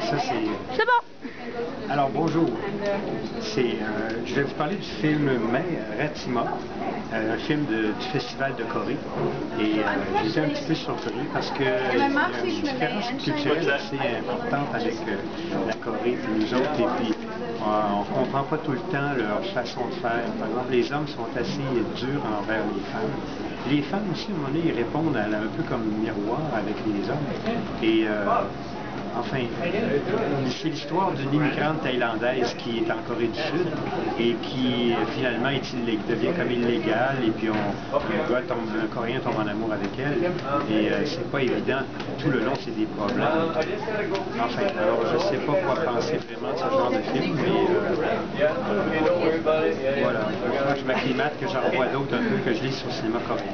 Ça c'est... C'est bon! Alors bonjour. C'est, euh, je vais vous parler du film Mai Ratima, euh, un film de- du Festival de Corée. Et euh, j'étais un petit peu surpris parce que il y a une différence culturelle assez importante avec euh, la Corée et nous autres. Et puis on ne comprend pas tout le temps leur façon de faire. Par exemple, les hommes sont assez durs envers les femmes. Les femmes aussi, à un moment donné, ils répondent à, un peu comme miroir avec les hommes. Et euh, Enfin, c'est l'histoire d'une immigrante thaïlandaise qui est en Corée du Sud et qui finalement est devient comme illégale et puis on, le gars tombe, un Coréen tombe en amour avec elle et euh, c'est pas évident. Tout le long, c'est des problèmes. Enfin, alors je sais pas quoi penser vraiment de ce genre de film, mais euh, voilà. Moi, je m'acclimate que j'en revois d'autres un peu que je lis sur le cinéma coréen.